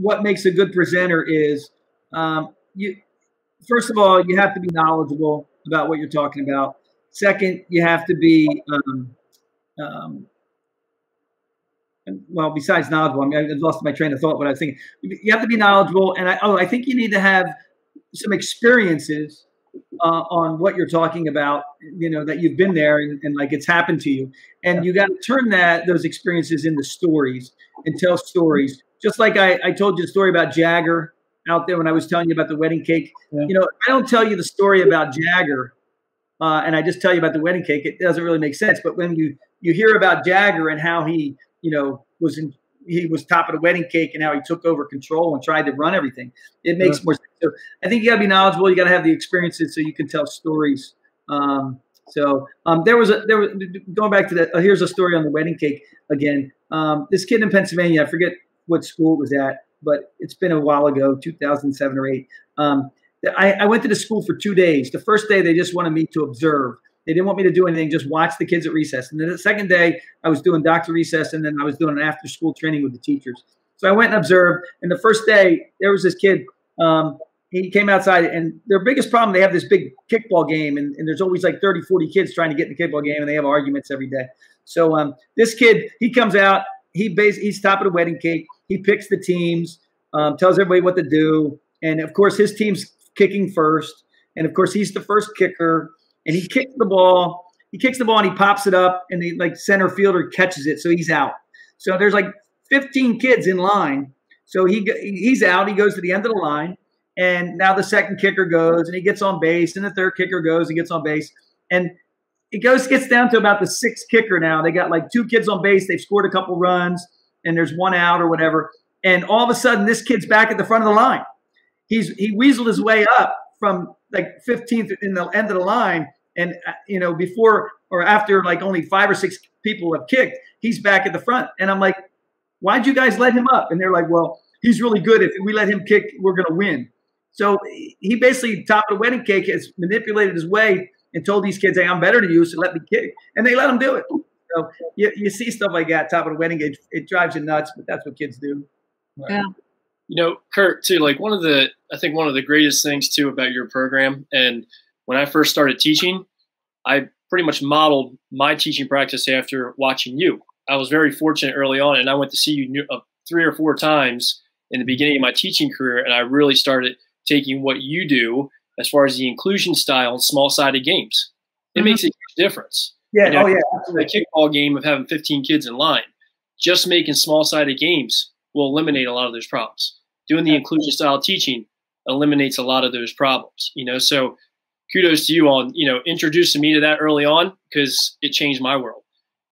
what makes a good presenter is um, you. First of all, you have to be knowledgeable about what you're talking about. Second, you have to be um, um, well, besides knowledgeable, I mean, I lost my train of thought. What I was thinking, you have to be knowledgeable, and I, oh, I think you need to have some experiences uh, on what you're talking about. You know that you've been there and, and like it's happened to you, and you got to turn that those experiences into stories and tell stories. Just like I, I told you the story about Jagger out there when I was telling you about the wedding cake. Yeah. You know, I don't tell you the story about Jagger, uh, and I just tell you about the wedding cake. It doesn't really make sense. But when you you hear about Jagger and how he you know, was in, he was top of the wedding cake and how he took over control and tried to run everything. It makes yeah. more sense. So I think you got to be knowledgeable. You got to have the experiences so you can tell stories. Um, so um, there was a there was going back to that. Uh, here's a story on the wedding cake again. Um, this kid in Pennsylvania, I forget what school it was at, but it's been a while ago, 2007 or eight. Um, I, I went to the school for two days. The first day, they just wanted me to observe. They didn't want me to do anything, just watch the kids at recess. And then the second day, I was doing doctor recess, and then I was doing an after school training with the teachers. So I went and observed. And the first day, there was this kid. Um, he came outside, and their biggest problem, they have this big kickball game, and, and, there's always like 30, 40 kids trying to get in the kickball game, and they have arguments every day. So um, this kid, he comes out, he base, he's top of the wedding cake. He picks the teams, um, tells everybody what to do. And of course, his team's kicking first. And of course, he's the first kicker and he kicks the ball. He kicks the ball and he pops it up, and the like center fielder catches it, so he's out. So there's like 15 kids in line. So he he's out. He goes to the end of the line, and now the second kicker goes, and he gets on base, and the third kicker goes and gets on base, and it goes gets down to about the sixth kicker now. They got like two kids on base. They've scored a couple runs, and there's one out or whatever. And all of a sudden, this kid's back at the front of the line. He's he weaseled his way up from like 15th in the end of the line and uh, you know before or after like only five or six people have kicked he's back at the front and i'm like why'd you guys let him up and they're like well he's really good if we let him kick we're to win so he basically top of the wedding cake has manipulated his way and told these kids hey i'm better than you so let me kick. And they let them do it. So you, you see stuff like that top of the wedding cake it drives you nuts but that's what kids do. Yeah. You know Curt too like one of the i think one of the greatest things too about your program and when I first started teaching, I pretty much modeled my teaching practice after watching you. I was very fortunate early on, and I went to see you uh, three or four times in the beginning of my teaching career, and I really started taking what you do as far as the inclusion style and small sided games. It mm-hmm. makes a huge difference. Yeah, you know, oh yeah. The kickball game of having 15 kids in line, just making small sided games will eliminate a lot of those problems. Doing the inclusion style teaching eliminates a lot of those problems. You know, so kudos to you on you know introducing me to that early on because it changed my world.